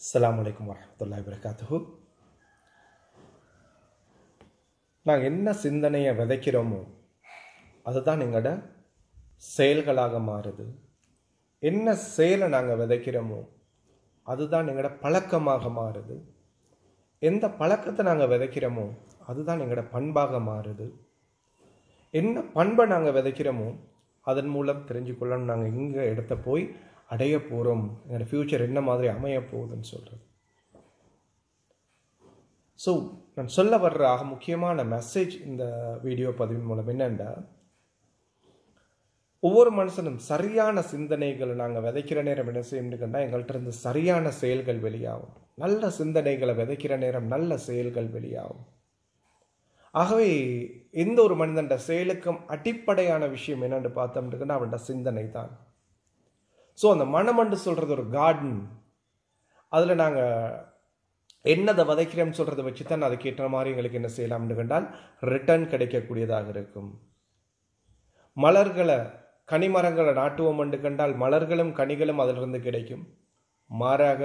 அஸ்லாம் வலைக்கம் வரமத்துல்லா வரகாத்து நாங்கள் என்ன சிந்தனையை விதைக்கிறோமோ அதுதான் எங்களோட செயல்களாக மாறுது. என்ன செயலை நாங்கள் விதைக்கிறோமோ அதுதான் எங்களோட பழக்கமாக மாறுது. எந்த பழக்கத்தை நாங்கள் விதைக்கிறோமோ அதுதான் எங்களோட பண்பாக மாறுது. என்ன பண்பை நாங்கள் விதைக்கிறோமோ அதன் மூலம் தெரிஞ்சுக்கொள்ளணும். நாங்கள் எங்கே இடத்த போய் அடைய போகிறோம் எங்களோட ஃப்யூச்சர் என்ன மாதிரி அமைய போகுதுன்னு சொல்கிறது ஸோ நான் சொல்ல வர்ற ஆக முக்கியமான மெசேஜ் இந்த வீடியோ பதிவின் மூலம் என்னென்னா ஒவ்வொரு மனுஷனும் சரியான சிந்தனைகளை நாங்கள் விதைக்கிற நேரம் என்ன செய்யணும்னு எங்கள்கிட்ட இருந்து சரியான செயல்கள் வெளியாகும். நல்ல சிந்தனைகளை விதைக்கிற நேரம் நல்ல செயல்கள் வெளியாகும். ஆகவே எந்த ஒரு மனிதன்ட செயலுக்கும் அடிப்படையான விஷயம் என்னென்னு பார்த்தோம்னா அவனோட சிந்தனை தான் ஸோ அந்த மனமண்டு சொல்கிறது ஒரு கார்டன் அதில் நாங்கள் என்னதை விதைக்கிறோம்னு சொல்கிறத வச்சு தான் அதுக்கேற்ற மாதிரி எங்களுக்கு என்ன செய்யலாம்னு கண்டால் ரிட்டர்ன் கிடைக்கக்கூடியதாக இருக்கும். மலர்களை கனிமரங்களை நாட்டுவோம் என்று கண்டால் மலர்களும் கனிகளும் அதிலிருந்து கிடைக்கும். மாறாக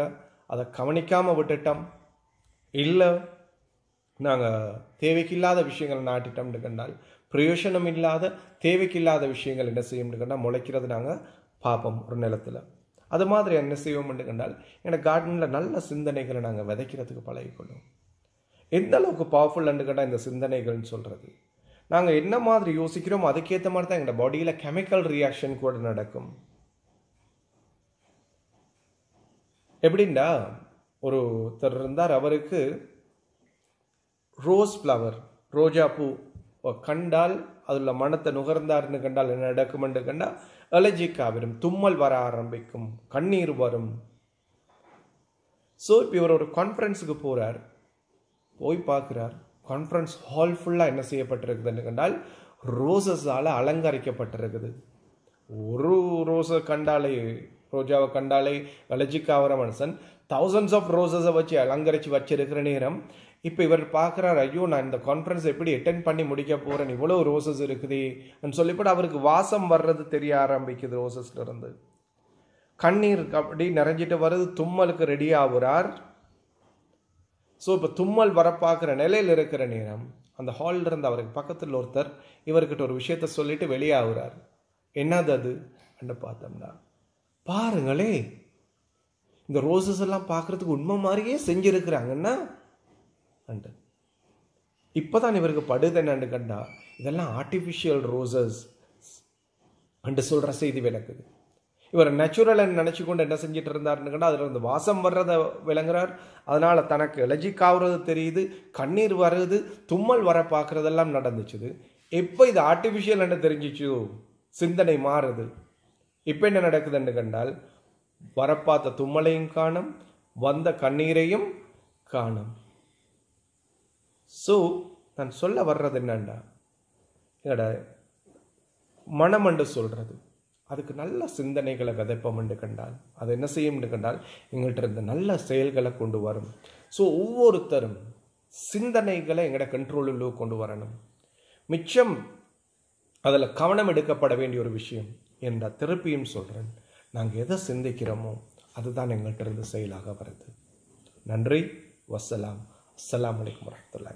அதை கவனிக்காமல் விட்டுட்டோம். இல்லை நாங்கள் தேவைக்கில்லாத விஷயங்களை நாட்டிட்டோம்னு கண்டால் பிரயோஜனம் இல்லாத தேவைக்கில்லாத விஷயங்கள் என்ன செய்யும்னு கண்டால் முளைக்கிறது நாங்கள் பார்ப்போம் ஒரு நிலத்தில். அது மாதிரி என்ன செய்வோம்னு கண்டால் எனக்கு கார்டனில் நல்ல சிந்தனைகளை நாங்கள் விதைக்கிறதுக்கு பழகிக்கொள்ளும். எந்த அளவுக்கு பவர்ஃபுல்னு கண்டால் இந்த சிந்தனைகள்னு சொல்கிறது நாங்கள் என்ன மாதிரி யோசிக்கிறோமோ அதுக்கேற்ற மாதிரி தான் எங்களோட பாடியில் கெமிக்கல் ரியாக்ஷன் கூட நடக்கும். எப்படின்னா ஒருத்தர் இருந்தார் அவருக்கு ரோஸ் ஃப்ளவர் ரோஜா பூ கண்டால் அதில் மனத்தை நுகர்ந்தார்னு கண்டால் என்ன நடக்கும்னு கண்டால் அலர்ஜிக்காக வரும் தும்மல் வர ஆரம்பிக்கும் கண்ணீர் வரும். ஸோ இப்போ இவர் ஒரு கான்ஃபரன்ஸுக்கு போகிறார் போய் பார்க்குறார். கான்ஃபரன்ஸ் ஹால் ஃபுல்லாக என்ன செய்யப்பட்டிருக்குதுன்னு கண்டால் ரோசஸால் அலங்கரிக்கப்பட்டிருக்குது. ஒரு ரோஸை கண்டாலே ரோஜாவை கண்டாலே அலர்ஜிக்காகிற மனுஷன் தௌசண்ட்ஸ் ஆஃப் ரோசஸை வச்சு அலங்கரித்து வச்சிருக்கிற நேரம் இப்போ இவர் பார்க்குறாரு ஐயோ நான் இந்த கான்ஃபரன்ஸ் எப்படி அட்டென்ட் பண்ணி முடிக்க போகிறேன் இவ்வளோ ரோசஸ் இருக்குது. கூட அவருக்கு வாசம் வர்றது தெரிய ஆரம்பிக்குது ரோசஸ்லேருந்து கண்ணீர் அப்படி நிறைஞ்சிட்டு வருது தும்மலுக்கு ரெடி ஆகுறார். ஸோ இப்போ தும்மல் வர பார்க்குற நிலையில் இருக்கிற நேரம் அந்த ஹாலில் இருந்து அவருக்கு பக்கத்தில் ஒருத்தர் இவர்கிட்ட ஒரு விஷயத்த சொல்லிட்டு வெளியாகிறார் என்னது அது? அப்படின்னு பார்த்தோம்னா பாருங்களே இந்த ரோசஸ் எல்லாம் பார்க்குறதுக்கு உண்மை மாதிரியே செஞ்சுருக்கிறாங்கன்னா அண்டு. இப்போ தான் இவருக்கு படுது என்னன்னு கண்டா இதெல்லாம் ஆர்டிஃபிஷியல் ரோசஸ் அண்டு சொல்கிற செய்தி விளக்குது. இவர் நேச்சுரல் நினச்சி கொண்டு என்ன செஞ்சுட்டு இருந்தாருன்னு கண்டா அதில் இருந்து வாசம் வர்றதை விளங்குறார். அதனால் தனக்கு எலர்ஜிக் ஆகுறது தெரியுது கண்ணீர் வர்றது தும்மல் வர பார்க்குறதெல்லாம் நடந்துச்சுது. எப்போ இது ஆர்டிஃபிஷியல் என்ன தெரிஞ்சிச்சு? சிந்தனை மாறுது. இப்போ என்ன நடக்குதுன்னு கண்டால் வரப்பார்த்த தும்மலையும் காணும் வந்த கண்ணீரையும் காணும். ஸோ நான் சொல்ல வர்றது என்னண்டா என்னோட மனமண்டு சொல்கிறது அதுக்கு நல்ல சிந்தனைகளை விதைப்போம்னு கண்டால் அது என்ன செய்யும்னு கண்டால் எங்கள்கிட்ட இருந்த நல்ல செயல்களை கொண்டு வரும். ஸோ ஒவ்வொருத்தரும் சிந்தனைகளை எங்களோட கண்ட்ரோலில் கொண்டு வரணும். மிச்சம் அதில் கவனம் எடுக்கப்பட வேண்டிய ஒரு விஷயம் என்ற திருப்பியும் சொல்கிறேன் நாங்கள் எதை சிந்திக்கிறோமோ அதுதான் எங்கள்கிட்ட இருந்து செயலாக வருது. நன்றி வசலாம். அஸ்லாம் வலைக்கம் வரமத்துல்லாங்க